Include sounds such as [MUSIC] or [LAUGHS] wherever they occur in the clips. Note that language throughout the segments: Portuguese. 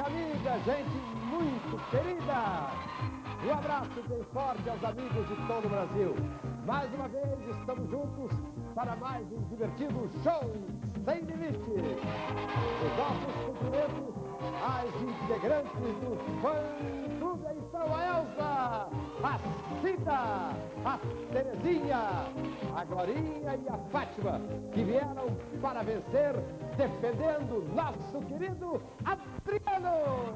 amiga, gente muito querida. Um abraço bem forte aos amigos de todo o Brasil. Mais uma vez estamos juntos para mais um divertido show sem limite. Os nossos cumprimentos as integrantes do fã-clube. Aí estão a Elza, a Cida, a Terezinha, a Glorinha e a Fátima, que vieram para vencer defendendo nosso querido Adriano.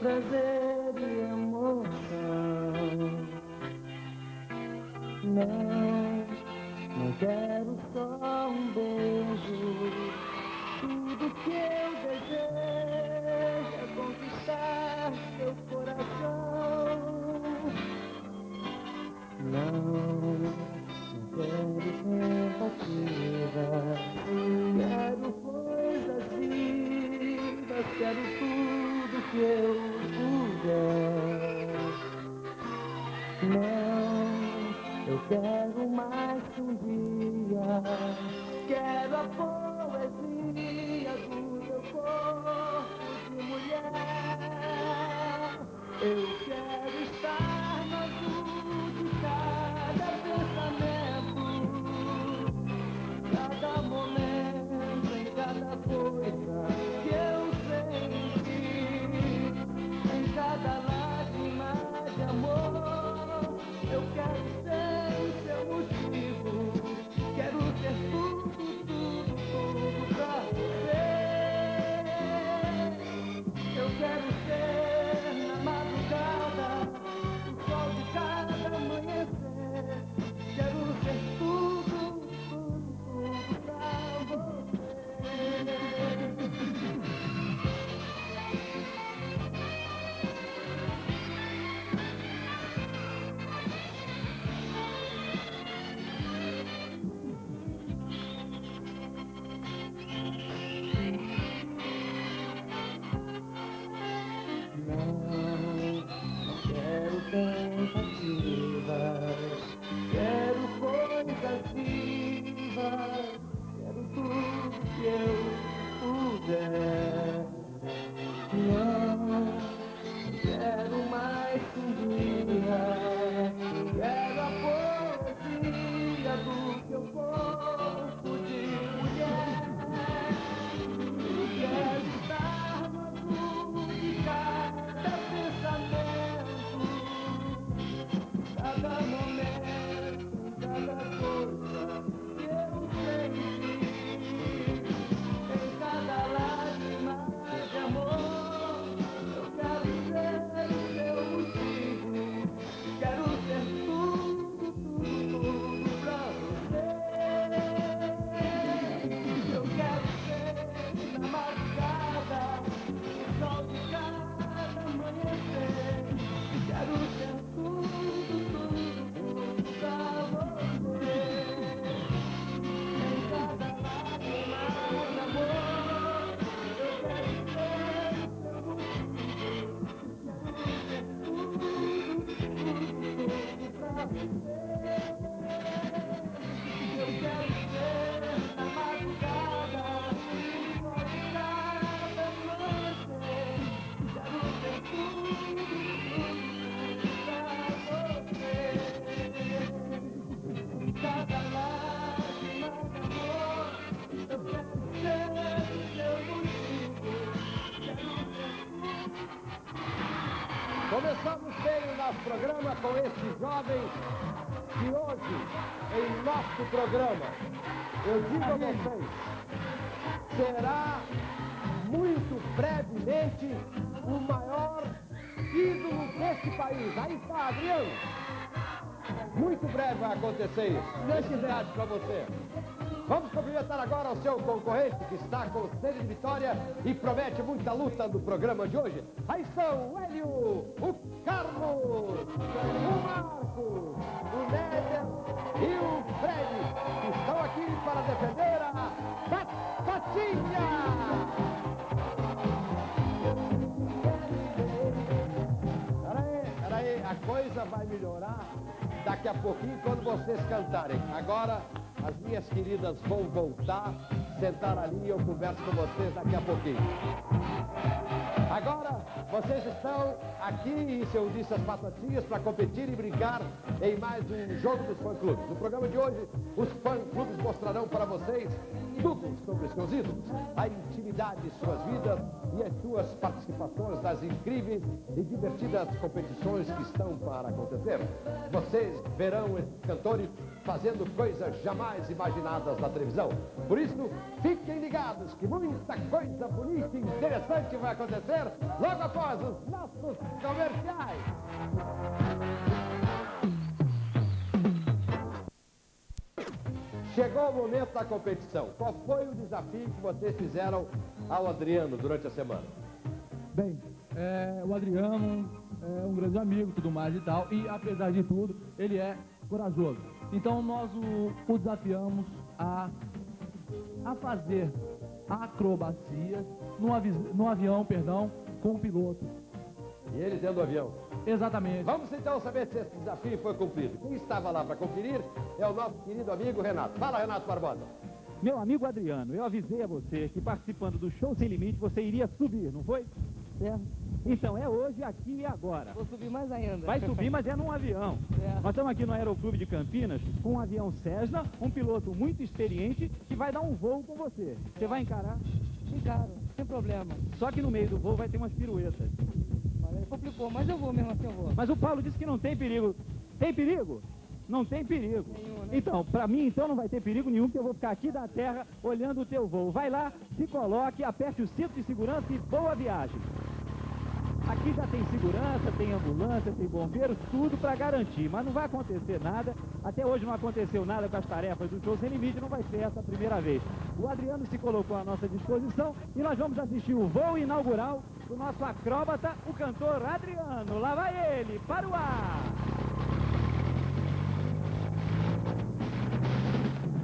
prazer e emoção. Não, não quero só um beijo. Tudo que eu programa com este jovem que hoje, em nosso programa, eu digo a vocês, será muito brevemente o maior ídolo deste país. Aí está, Adriano. Muito breve vai acontecer isso. Felicidades para você. Vamos cumprimentar agora o seu concorrente que está com sede de vitória e promete muita luta no programa de hoje. Aí estão o Hélio, o Carlos, o Marcos, o Néder e o Fred, que estão aqui para defender a Bat Patinha. Peraí, peraí, a coisa vai melhorar daqui a pouquinho quando vocês cantarem. Agora as minhas queridas vão voltar, sentar ali e eu converso com vocês daqui a pouquinho. Agora, vocês estão aqui, isso eu disse as batatinhas, para competir e brincar em mais um jogo dos fã-clubes. No programa de hoje, os fã-clubes mostrarão para vocês tudo sobre seus ídolos, a intimidade de suas vidas e as suas participações nas incríveis e divertidas competições que estão para acontecer. Vocês verão esses cantores fazendo coisas jamais imaginadas na televisão. Por isso, fiquem ligados que muita coisa bonita e interessante vai acontecer logo após os nossos comerciais. Chegou o momento da competição. Qual foi o desafio que vocês fizeram ao Adriano durante a semana? Bem, é, o Adriano é um grande amigo, tudo mais e tal, e apesar de tudo, ele é corajoso. Então nós o, o desafiamos a, a fazer acrobacias no, avi, no avião, perdão, com o piloto. E ele dentro do avião. Exatamente. Vamos então saber se esse desafio foi cumprido. Quem estava lá para conferir é o nosso querido amigo Renato. Fala, Renato Barbosa. Meu amigo Adriano, eu avisei a você que participando do Show Sem Limite você iria subir, não foi? Certo. Então é hoje, aqui e agora. Vou subir mais ainda. Vai subir, mas é num avião. Certo. Nós estamos aqui no Aeroclube de Campinas com um avião Cessna, um piloto muito experiente que vai dar um voo com você. Você vai encarar? Encaro, sem problema. Só que no meio do voo vai ter umas piruetas. Olha, complicou, mas eu vou mesmo assim, eu vou. Mas o Paulo disse que não tem perigo. Tem perigo? Não tem perigo. Nenhum, né? Então, pra mim, então não vai ter perigo nenhum, porque eu vou ficar aqui da terra olhando o teu voo. Vai lá, se coloque, aperte o cinto de segurança e boa viagem. Aqui já tem segurança, tem ambulância, tem bombeiros, tudo para garantir. Mas não vai acontecer nada. Até hoje não aconteceu nada com as tarefas do show sem limite, não vai ser essa a primeira vez. O Adriano se colocou à nossa disposição e nós vamos assistir o voo inaugural do nosso acróbata, o cantor Adriano. Lá vai ele, para o ar!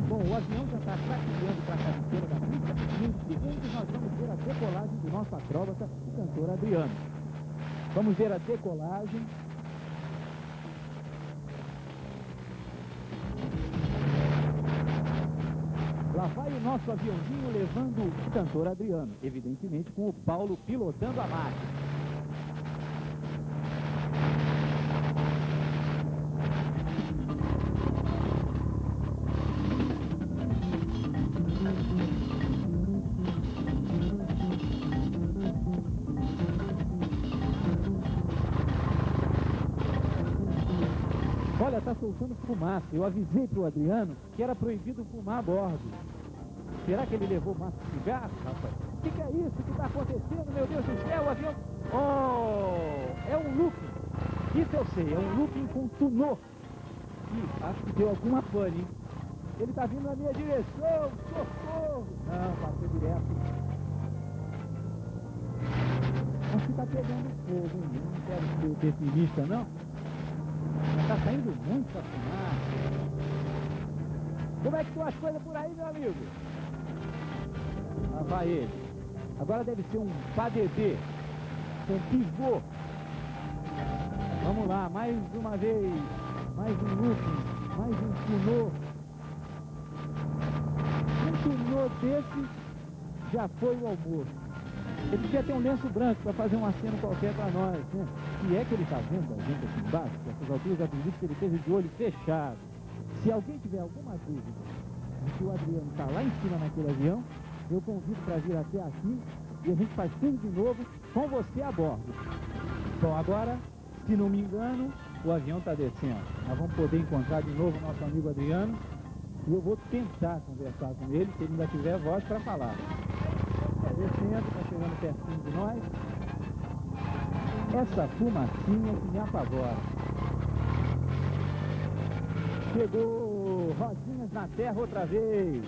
Bom, o avião já está praticando para a cabeceira da pista e em segundos nós vamos ver a decolagem do nosso acróbata, o cantor Adriano. Vamos ver a decolagem. Lá vai o nosso aviãozinho levando o cantor Adriano, evidentemente com o Paulo pilotando a máquina. Fumaça. Eu avisei pro Adriano que era proibido fumar a bordo. Será que ele levou massa de cigarro, rapaz? O que, que é isso que tá acontecendo, meu Deus do céu? O avião... Oh! É um looping. Isso eu sei, é um looping com tunô. Ih, acho que deu alguma pane, hein? Ele tá vindo na minha direção, socorro! Não, passou direto. Acho que tá pegando fogo, hein? Não quero ser pessimista, não. Tá saindo muita fumaça. Como é que estão as coisas por aí, meu amigo? Lá vai ele. Agora deve ser um padedê com pivô. Vamos lá, mais uma vez. Mais um looping, mais um tunô. Um tunô desse já foi o almoço. Ele devia ter um lenço branco para fazer um aceno qualquer para nós, né? Se é que ele está vendo a gente aqui embaixo, essas alturas acredito que ele esteja de olho fechado. Se alguém tiver alguma dúvida de que o Adriano está lá em cima naquele avião, eu convido para vir até aqui e a gente faz tudo de novo com você a bordo. Bom, agora, se não me engano, o avião está descendo. Nós vamos poder encontrar de novo nosso amigo Adriano e eu vou tentar conversar com ele, se ele ainda tiver voz para falar. Chegando pertinho de nós. Essa fumacinha que me apavora. Chegou rodinhas na terra outra vez.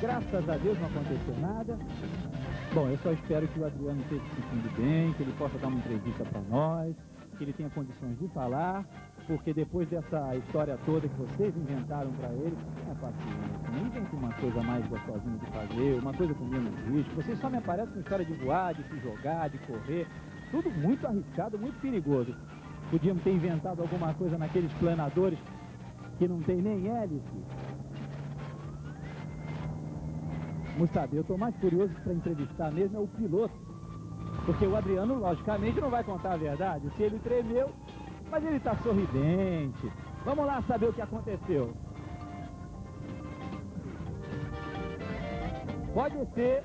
Graças a Deus não aconteceu nada. Bom, eu só espero que o Adriano esteja se sentindo bem, que ele possa dar uma entrevista para nós, que ele tenha condições de falar, porque depois dessa história toda que vocês inventaram para ele, é paciência. Não invente uma coisa mais gostosinha de fazer, uma coisa com menos risco. Vocês só me aparecem com história de voar, de se jogar, de correr. Tudo muito arriscado, muito perigoso. Podíamos ter inventado alguma coisa naqueles planadores que não tem nem hélice. Mustafa, eu estou mais curioso para entrevistar mesmo é o piloto. Porque o Adriano, logicamente, não vai contar a verdade. Se ele tremeu, mas ele está sorridente. Vamos lá saber o que aconteceu. Pode ser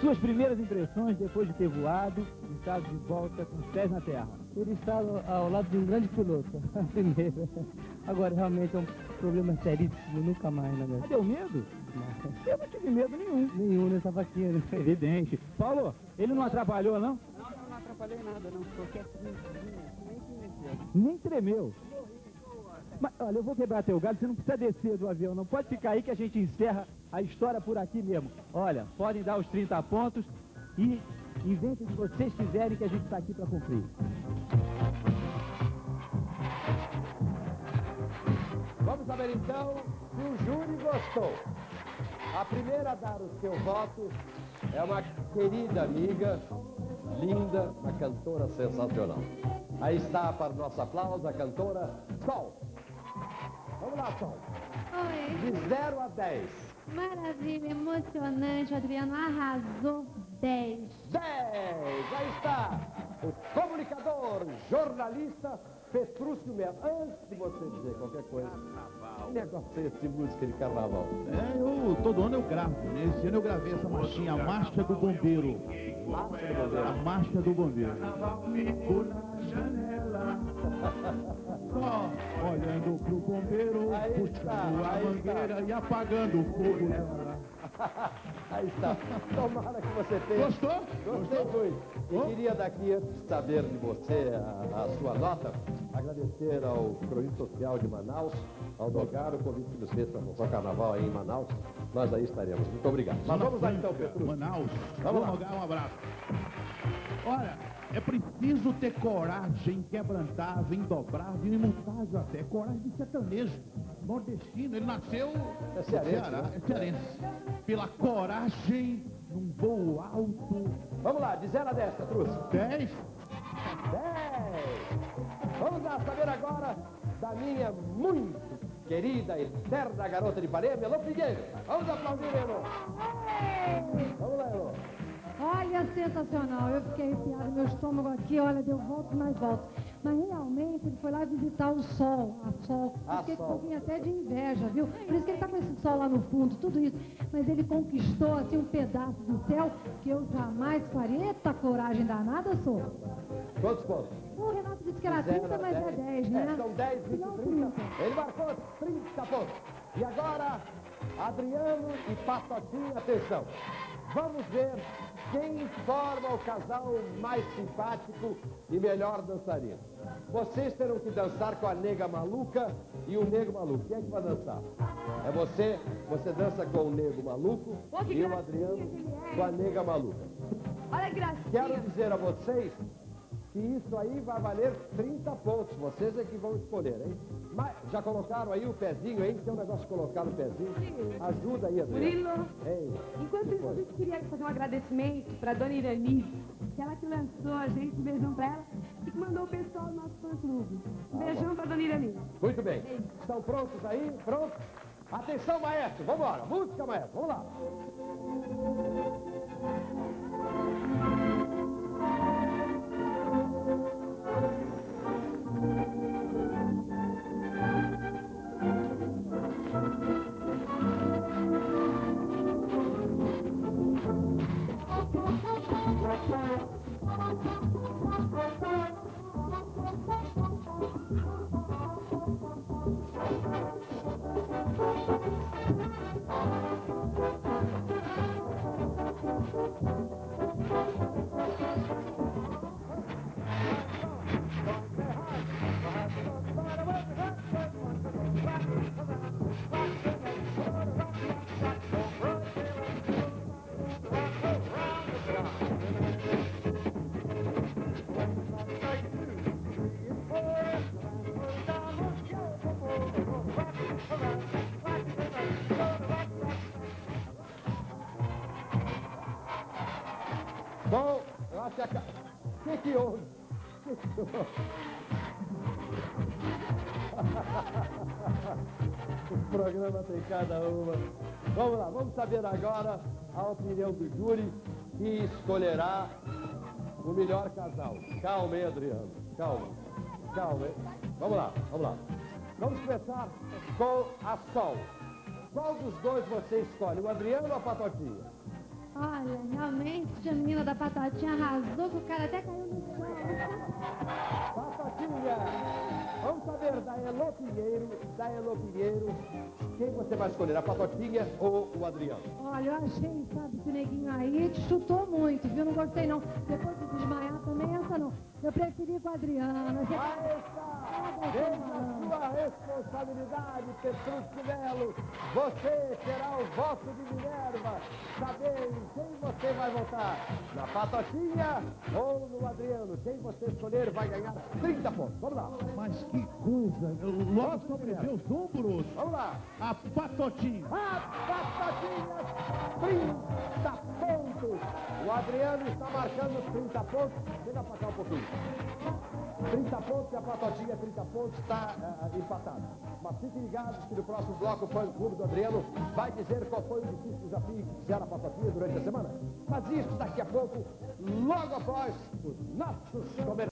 suas primeiras impressões depois de ter voado e estado de volta com os pés na terra. Por estar ao lado de um grande piloto, [LAUGHS] primeiro. Agora, realmente é um problema seríssimo, nunca mais, na Ah, verdade. deu medo? Eu não tive medo nenhum. Nenhum nessa vaquinha, né? Evidente. Paulo, ele não atrapalhou, não? Atrapalhei nada, não. Ficou quietinho, nem que mexeu. Nem tremeu. Mas, olha, eu vou quebrar teu galho, você não precisa descer do avião, não pode ficar aí que a gente encerra a história por aqui mesmo. Olha, podem dar os 30 pontos e inventem o que vocês quiserem que a gente está aqui para cumprir. Vamos saber então se o júri gostou. A primeira a dar o seu voto é uma querida amiga, linda, uma cantora sensacional. Aí está para o nosso aplauso a cantora Sol. Vamos lá, Sol. Oi, De 0 a 10. maravilha, emocionante. O Adriano arrasou 10. 10. Aí está o comunicador, jornalista Petrúcio Melo. Antes de você dizer qualquer coisa, que negócio é esse de música de carnaval? É, eu, todo ano eu gravo, né? Esse ano eu gravei essa marchinha, a Marcha do Bombeiro. Márcio do Bombeiro. A Marcha do Bombeiro. Fico na janela, só olhando pro bombeiro, puxando a mangueira e apagando o fogo. [LAUGHS] Aí está. Tomara que você tenha. Gostou? Gostei muito. E queria daqui, antes de saber de você a, a sua nota, agradecer ao Cronista Social de Manaus, ao Dogar, o convite que nos fez para o carnaval aí em Manaus. Nós aí estaremos. Muito obrigado. Mas vamos lá então, Petrúcio. Manaus. Vamos lá. dar um abraço. Olha, é preciso ter coragem quebrantável, indobrável imutável até. Coragem de sertanejo, nordestino. Ele nasceu É cearense, Ceará, né? é cearense. Pela coragem num voo alto. Vamos lá, de 0 a 10, Petrúcio. 10. 10. Vamos lá saber agora da minha muito querida, eterna garota de Ipanema, Elô Figueiredo. Vamos aplaudir, Elô. Vamos lá, Elô. Olha, sensacional. Eu fiquei arrepiado, meu estômago aqui, olha, deu volta mais volta. Mas realmente ele foi lá visitar o sol, a sol. A Eu fiquei com um pouquinho até de inveja, viu? Por isso que ele tá com esse sol lá no fundo, tudo isso. Mas ele conquistou, assim, um pedaço do céu que eu jamais faria. Eita, coragem danada, sou. Quantos pontos? O Renato disse que era Zero 30, a mas é 10, né? É, são 10, 20, Não, 30. Ele marcou 30 pontos. E agora, Adriano e Patotinho, atenção. Vamos ver quem forma o casal mais simpático e melhor dançarino. Vocês terão que dançar com a nega maluca e o nego maluco. Quem é que vai dançar? É você, você dança com o nego maluco e o Adriano é. com a nega maluca. Olha que gracinha. Quero dizer a vocês que isso aí vai valer 30 pontos. Vocês é que vão escolher, hein? Mas já colocaram aí o pezinho aí? Tem um negócio de colocar o pezinho? Ajuda aí, Adriano. Murilo, Ei, enquanto isso, a gente queria fazer um agradecimento para dona Irani, que ela que lançou a gente, um beijão para ela, e que mandou o pessoal do nosso fã-clube. Um beijão para dona Irani. Muito bem. Estão prontos aí? Prontos? Atenção, maestro. Vamos embora. Música, maestro. Vamos lá. Thank you. Que houve? O programa tem cada uma. Vamos lá, vamos saber agora a opinião do júri que escolherá o melhor casal. Calma, hein, Adriano? Calma. Calma, hein? Vamos lá, vamos lá. Vamos começar com a Sol. Qual dos dois você escolhe, o Adriano ou a Patotinha? Olha, realmente a menina da patatinha arrasou que o cara até caiu no chão. Patotinha! Vamos saber da Elo Pinheiro, da Elo Pinheiro, quem você vai escolher, a Patotinha ou o Adriano? Olha, eu achei, sabe, o neguinho aí te chutou muito, viu? Não gostei não. Depois de desmaiar também essa não. Eu preferi com a Adriana. Você... Está! Desde a sua responsabilidade, Petrúcio Melo, você terá o voto de Minerva, saber em quem você vai votar, na Patotinha ou no Adriano. Quem você escolher vai ganhar 30 pontos. Vamos lá. Mas que coisa! Eu Logo sobre meus ombros, Vamos lá. a patotinha. A Patotinha, 30 pontos. O Adriano está marcando 30 pontos. Chega pra cá um pouquinho. 30 pontos e a Patotinha, 30 pontos, está ah, empatado. Mas fiquem ligados que no próximo bloco o fã clube do Adriano vai dizer qual foi o difícil desafio que fizeram a Patotinha durante a semana. Mas isso daqui a pouco, logo após os nossos comerciais.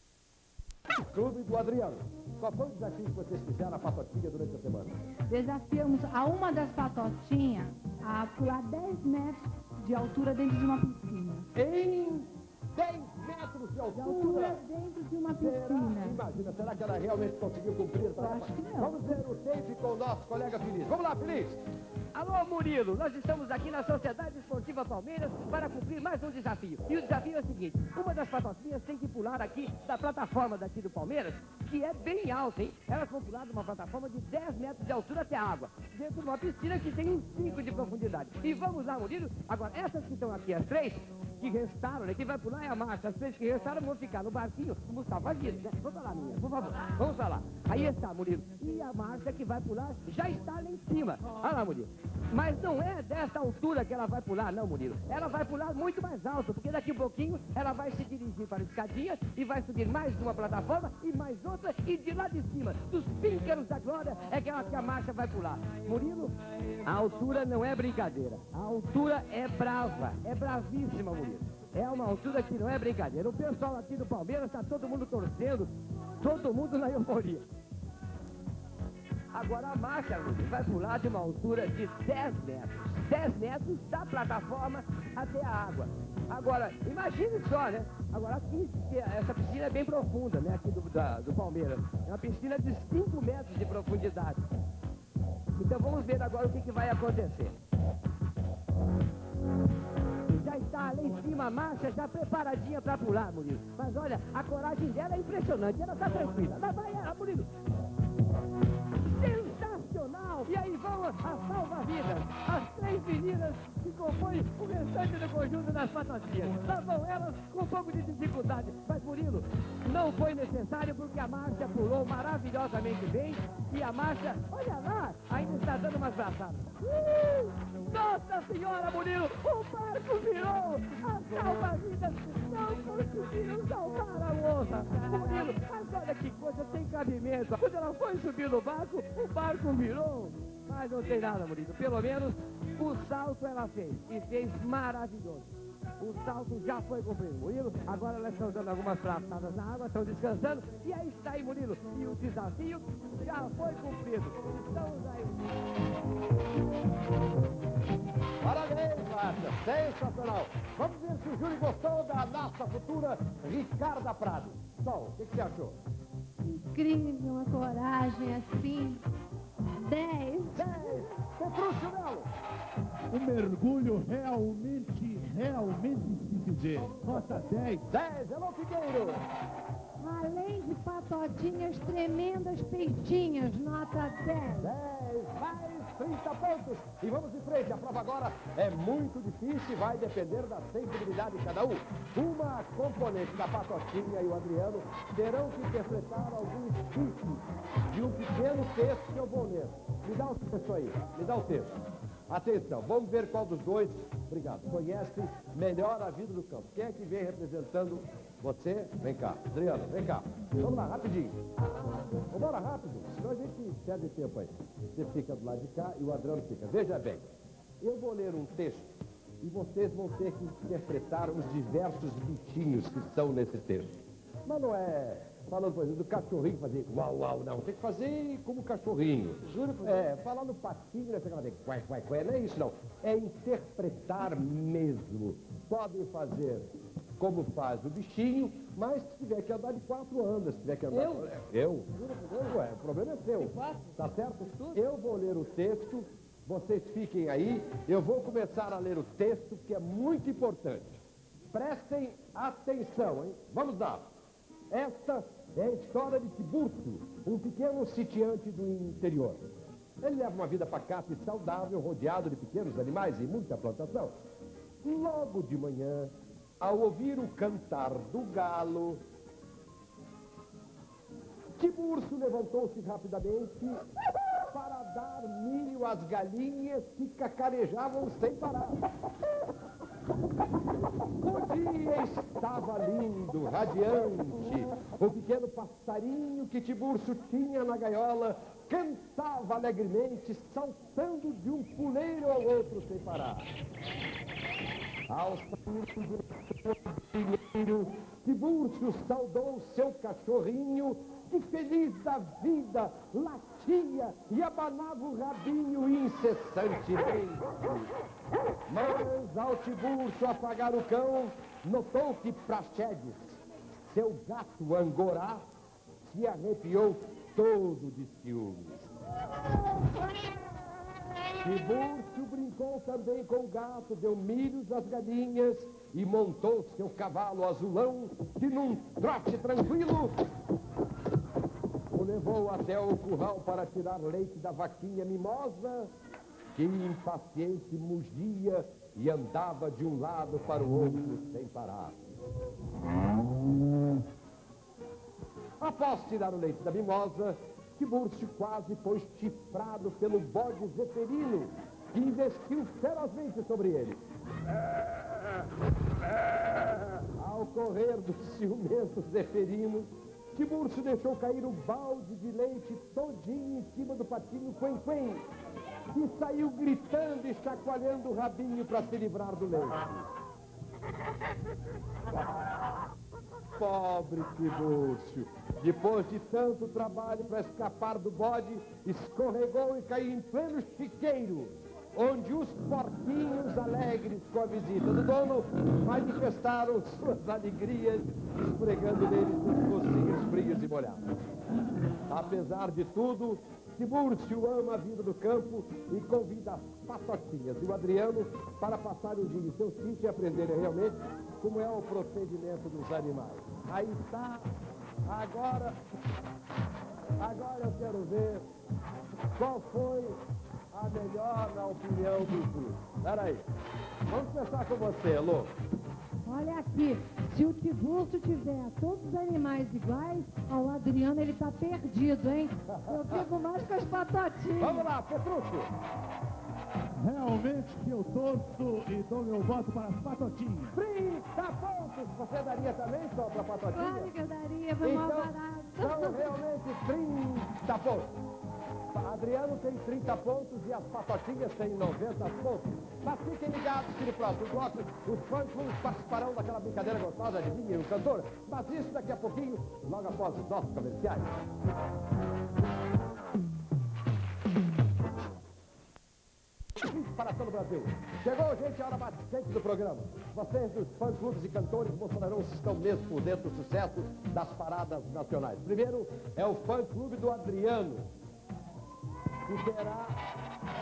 Clube do Adriano. Qual foi o desafio que vocês fizeram a Patotinha durante a semana? Desafiamos a uma das patotinhas a pular 10 metros de altura dentro de uma piscina. Em 10 metros de De altura. altura dentro de uma Será, piscina. imagina, será que ela realmente conseguiu cumprir a tarefa? acho que não. Vamos ver o tape com o nosso colega Feliz. Vamos lá, Feliz. Alô, Murilo, nós estamos aqui na Sociedade Esportiva Palmeiras para cumprir mais um desafio. E o desafio é o seguinte: uma das patotinhas tem que pular aqui da plataforma daqui do Palmeiras, que é bem alta, hein? Elas vão pular de uma plataforma de 10 metros de altura até a água, dentro de uma piscina que tem um 5 de profundidade. E vamos lá, Murilo. Agora, essas que estão aqui, as três, que restaram, né? Quem vai pular é a Márcia. Três que restaram vão ficar no barquinho do Mustafa Aguirre, né? Vamos lá, minha, por favor. Vamos lá. Aí está, Murilo. E a Márcia que vai pular já está lá em cima. Olha lá, Murilo. Mas não é dessa altura que ela vai pular, não, Murilo. Ela vai pular muito mais alto, porque daqui a pouquinho ela vai se dirigir para a escadinha e vai subir mais uma plataforma e mais outra e de lá de cima, dos píncaros da glória, é que, ela, que a marcha vai pular. Murilo, a altura não é brincadeira. A altura é brava, é bravíssima, Murilo. É uma altura que não é brincadeira. O pessoal aqui do Palmeiras está todo mundo torcendo, todo mundo na euforia. Agora a marcha vai pular de uma altura de 10 metros. 10 metros da plataforma até a água. Agora, imagine só, né? Agora aqui, essa piscina é bem profunda, né? Aqui do, da- do Palmeiras. É uma piscina de 5 metros de profundidade. Então vamos ver agora o que, que vai acontecer. Já está lá em cima marcha, já preparadinha para pular, Murilo. Mas olha, a coragem dela é impressionante. Ela está tranquila. Lá vai ela, Murilo. Sensacional! E aí vão as salva-vidas, as três meninas que compõem o restante do conjunto das patotinhas. Lá vão elas com um pouco de dificuldade. Mas, Murilo, não foi necessário porque a Márcia pulou maravilhosamente bem e a Márcia, olha lá, ainda está dando umas braçadas. Uh! Nossa Senhora, Murilo, o barco virou! As salva-vidas não conseguiram salvar a moça! Murilo, mas olha que coisa sem cabimento! Quando ela foi subir no barco, o barco virou! Mas não tem nada, Murilo. Pelo menos o salto ela fez. E fez maravilhoso. O salto já foi cumprido, Murilo. Agora elas estão dando algumas braçadas na água, estão descansando. E aí está aí, Murilo. E o desafio já foi cumprido. Estamos aí. Parabéns, Márcia. Sensacional. Vamos ver se o júri gostou da nossa futura Ricarda Prado. Sol, o que, que você achou? Incrível, uma coragem assim. 10. 10. Petrúcio Melo. Um mergulho realmente, realmente se dizer. Nota 10. 10. Elô Figueiro. Além de patotinhas, tremendas peitinhas, nota 10. 10 mais 30 pontos. E vamos em frente. A prova agora é muito difícil e vai depender da sensibilidade de cada um. Uma componente da Patotinha e o Adriano terão que interpretar algum speech de um pequeno texto que eu vou ler. Me dá o texto aí. Me dá o texto. Atenção, vamos ver qual dos dois, obrigado, conhece melhor a vida do campo. Quem é que vem representando você? Vem cá, Adriano, vem cá. Vamos lá, rapidinho. Vambora rápido, senão a gente perde tempo aí. Você fica do lado de cá e o Adriano fica. Veja bem, eu vou ler um texto e vocês vão ter que interpretar os diversos bichinhos que estão nesse texto. Mas não é falando, por exemplo, do cachorrinho fazer uau, uau, não. Tem que fazer como cachorrinho. Juro por É, falar no patinho, né? Você fazer quai, quai, quai. Não é isso, não. É interpretar mesmo. Podem fazer como faz o bichinho, mas se tiver que andar de quatro andas, se tiver que andar... Eu? Eu? Ué, o problema é seu. quatro? Tá certo? Eu vou ler o texto, vocês fiquem aí. Eu vou começar a ler o texto, que é muito importante. Prestem atenção, hein? Vamos lá. Esta é a história de Tiburcio, um pequeno sitiante do interior. Ele leva uma vida pacata e saudável, rodeado de pequenos animais e muita plantação. Logo de manhã, ao ouvir o cantar do galo, Tiburcio levantou-se rapidamente para dar milho às galinhas que cacarejavam sem parar. O dia estava lindo, radiante. O pequeno passarinho que Tiburcio tinha na gaiola cantava alegremente, saltando de um puleiro ao outro sem parar. Ao sair do dinheiro, Tiburcio saudou seu cachorrinho, que feliz da vida latia e abanava o rabinho incessantemente. Mas ao Tiburcio apagar o cão, notou que Praxedes, seu gato angorá, se arrepiou todo de ciúmes. Tiburcio brincou também com o gato, deu milhos às galinhas e montou seu cavalo azulão, que num trote tranquilo levou até o curral para tirar leite da vaquinha mimosa, que impaciente mugia e andava de um lado para o outro sem parar. Após tirar o leite da mimosa, Tiburcio quase foi chifrado pelo bode zeferino, que investiu ferozmente sobre ele. Ao correr do ciumento zeferino, Tiburcio deixou cair o balde de leite todinho em cima do patinho Quen-Quen, que saiu gritando e chacoalhando o rabinho para se livrar do leite. Pobre Tiburcio, depois de tanto trabalho para escapar do bode, escorregou e caiu em pleno chiqueiro, onde os porquinhos alegres com a visita do dono manifestaram suas alegrias, esfregando neles os focinhos frios e molhados. Apesar de tudo, Tiburcio ama a vida do campo e convida as patotinhas e o Adriano para passarem o dia em seu sítio e aprenderem realmente como é o procedimento dos animais. Aí está, agora, agora eu quero ver qual foi a melhor na opinião dos dois. Peraí, vamos começar com você, Lô. Olha aqui, se o Tiburcio tiver todos os animais iguais, ao Adriano ele tá perdido, hein? Eu fico mais com as batatinhas. Vamos lá, Petrúcio. Realmente que eu torço e dou meu voto para as patotinhas. 30 pontos! Você daria também só para Patotinha? Claro que eu daria, foi mal Então, barato. são realmente 30 pontos. Adriano tem 30 pontos e as patotinhas têm 90 pontos. Mas fiquem ligados que no próximo bloco os fãs participarão daquela brincadeira gostosa, adivinhem o cantor. Mas isso daqui a pouquinho, logo após os nossos comerciais. para todo o Brasil. Chegou, gente, a hora mais quente do programa. Vocês dos fã-clubes e cantores mostrarão se estão mesmo por dentro do sucesso das paradas nacionais. Primeiro é o fã-clube do Adriano, que terá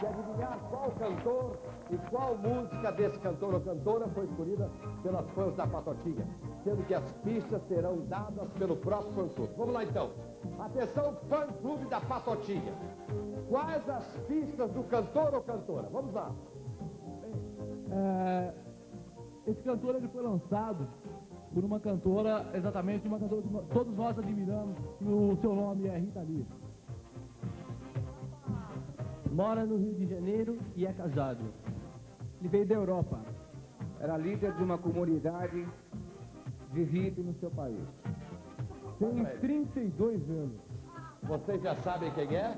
de adivinhar qual cantor e qual música desse cantor ou cantora foi escolhida pelas fãs da Patotinha, sendo que as pistas serão dadas pelo próprio fã-clube. Vamos lá então. Atenção, fã-clube da Patotinha. Quais as pistas do cantor ou cantora? Vamos lá. É, esse cantor ele foi lançado por uma cantora, exatamente uma cantora que todos nós admiramos, e o seu nome é Rita Lee. Mora no Rio de Janeiro e é casado. Ele veio da Europa. Era líder de uma comunidade vivida no seu país. Tem 32 anos. Vocês já sabem quem é?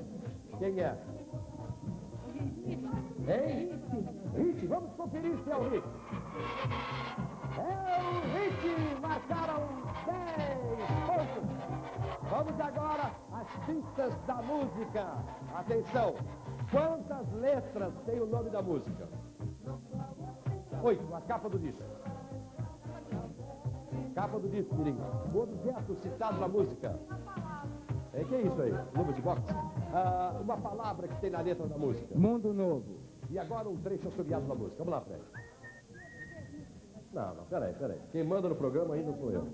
Quem é? Hein? Hit, vamos conferir se é o Hit. É o Hit, marcaram 10 pontos. Vamos agora às pistas da música. Atenção, quantas letras tem o nome da música? Oito, a capa do disco. Capa do disco, Mirim. O objeto citado na música. É, que é isso aí? Luva de boxe? Ah, uma palavra que tem na letra da música. Mundo Novo. E agora um trecho assobiado da música. Vamos lá, Fred. Não, não, peraí, peraí. Quem manda no programa ainda sou eu.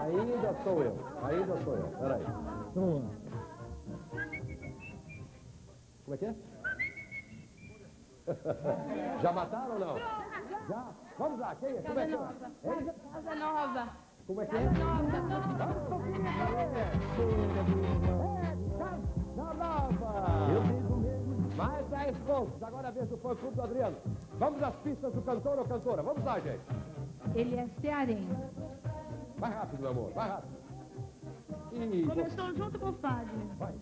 Ainda sou eu. Ainda sou eu. Peraí. Como é que é? [LAUGHS] Já mataram ou não? Já? Vamos lá, quem é? Como é que é? Hein? Casa Nova. Como é que é? Vamos conferir, É, Casa Nova. Eu. Mais 10 pontos. Agora é a vez do fã clube do Adriano. Vamos às pistas do cantor ou cantora. Vamos lá, gente. Ele é cearense. Mais rápido, meu amor. Mais rápido. E Começou junto com o Fagner. Vai.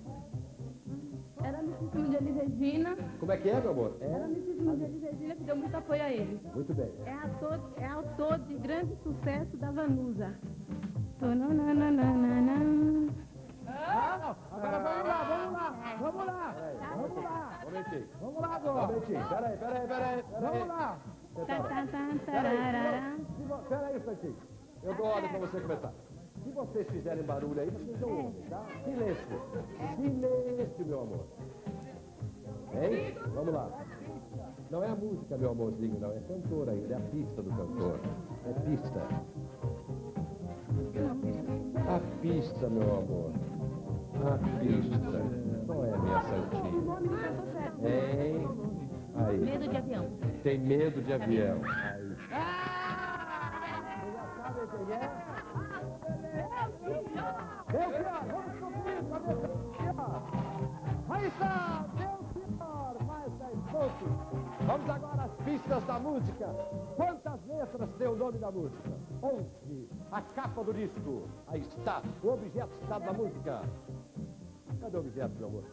Era amicíssimo de Elis Regina. Como é que é, meu amor? Era É? amicíssimo de Elis Regina, que deu muito apoio a ele. Muito bem. É autor, é autor de grande sucesso da Vanusa. Tonanananana. Ah, agora vamos lá, vamos lá, vamos lá, vamos lá. Vamos lá agora. Momentinho. Peraí, peraí, peraí. Vamos lá. Peraí, instantinho. Eu dou ordem pra você começar. Se vocês fizerem barulho aí, vocês não ouvem, tá? Silêncio. Silêncio, meu amor. Hein? Vamos lá. Não é a música, meu amorzinho, não. É cantor ainda. É a pista do cantor. É pista. A pista, meu amor. A pista. Não é minha santinha. O nome do cantor certo. Hein? Aí. Medo de avião. Tem medo de avião. Aí. É? Vamos conferir, cadê Belchior? Aí está, Belchior, mais 10 pontos. Vamos agora às pistas da música. Quantas letras tem o nome da música? 11. A capa do disco. Aí está, o objeto citado na música. Cadê o objeto, meu amor?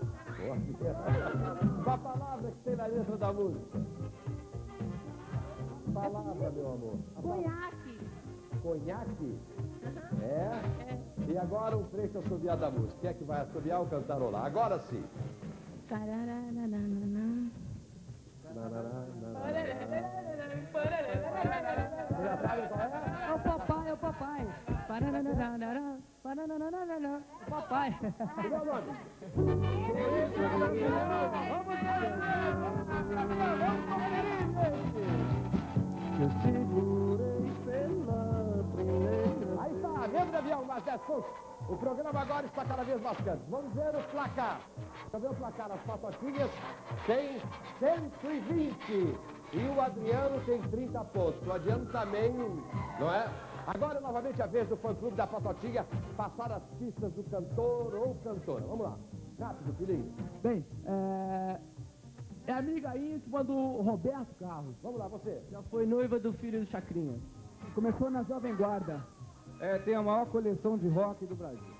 Uma palavra que tem na letra da música. Palavra, meu amor. A Conhaque. Conhaque? É? E agora um trecho assobiado da música. Quem é que vai assobiar ou cantarolar? Agora sim. Já sabe qual é? É o papai, é o papai. O papai. Eu segurei pela primeira Aí está, lembra, avião, mais 10 pontos. O programa agora está cada vez mais quente. Vamos ver o placar. Ver o placar. As patotinhas têm 120 e o Adriano tem 30 pontos. O Adriano meio, não é? Agora, novamente, a vez do fã-clube da Patotinha passar as pistas do cantor ou cantora. Vamos lá. Rápido, filhinho. Bem, é, é amiga íntima do Roberto Carlos. Vamos lá, você. Já foi noiva do filho do Chacrinha. Começou na Jovem Guarda. É, tem a maior coleção de rock do Brasil.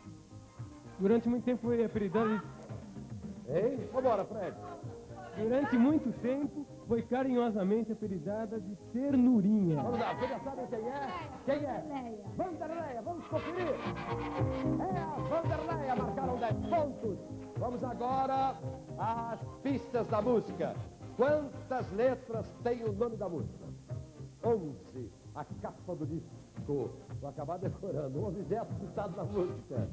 Durante muito tempo foi apelidada Hein? Vambora, Fred. Durante muito tempo foi carinhosamente apelidada de Ternurinha. Vamos lá, vocês já sabem quem é? Quem é? Leia. Vanderleia, vamos conferir. É a Vanderleia, marcaram 10 pontos. Vamos agora às pistas da música. Quantas letras tem o nome da música? 11. A capa do disco. Vou acabar decorando. Um objeto citado na música.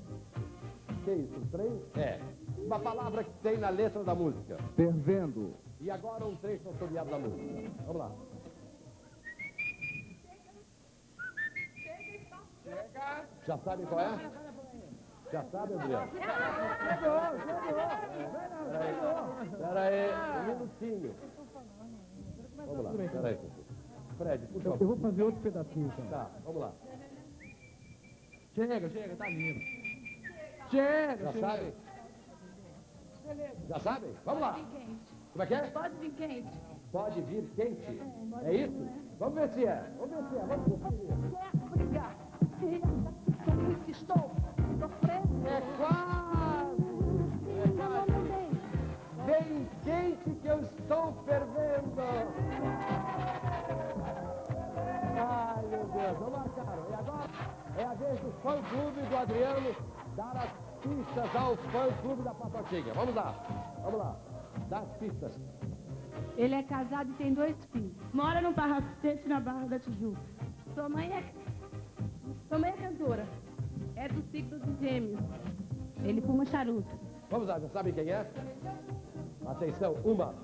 Que isso? Um trem? É. Uma palavra que tem na letra da música. Fervendo. E agora um trecho assobiado da música. Vamos lá. Já sabe qual é? Já sabe, Adriano? Espera aí, um minutinho. Vamos lá, espera aí. Fred, por favor. eu vou fazer outro pedacinho, então. Tá, vamos lá. Chega, chega, tá lindo. Chega, Já sabe? Já sabem? Vamos lá. Como é que é? Pode vir quente. Pode vir quente. É isso? Vamos ver se é. Vamos ver se é. Vamos conferir. Quer brigar? Com isso que estou sofrendo. É quase. É quase. Bem quente que eu estou fervendo. Ai, meu Deus. Vamos lá, Caro. E agora é a vez do fã-clube do Adriano dar as pistas ao fã-clube da Patotinha. Vamos lá. Vamos lá. Dá as pistas. Ele é casado e tem dois filhos. Mora num barracete na Barra da Tijuca. Sua mãe é. Sua mãe é cantora. É do ciclo dos gêmeos. Ele fuma charuto. Vamos lá, já sabem quem é? Atenção, uma,